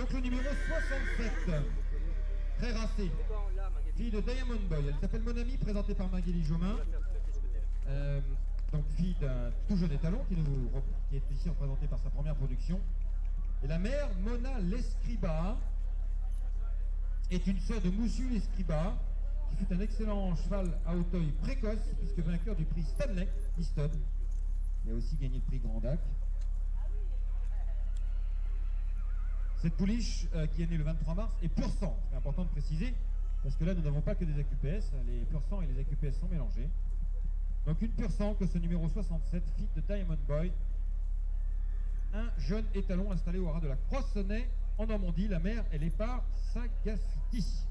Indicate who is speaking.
Speaker 1: Donc le numéro 67, très racée, fille de Diamond Boy. Elle s'appelle Monami, présentée par Magali Jomain. Euh, donc fille d'un tout jeune étalon qui, nous, est ici représenté par sa première production. Et la mère, Mona Lescriba, est une sœur de Moussu Lescriba, qui fut un excellent cheval à Auteuil précoce, puisque vainqueur du prix Stanley Easton. Il a aussi gagné le prix Grand Dac. Cette pouliche euh, qui est née le 23 mars est pur sang, c'est important de préciser, parce que là nous n'avons pas que des AQPS, les pur sang et les AQPS sont mélangés. Donc une pur sang que ce numéro 67, fille de Diamond Boy, un jeune étalon installé au ras de la Croissonnais en Normandie. La mère, elle est par Sagacity.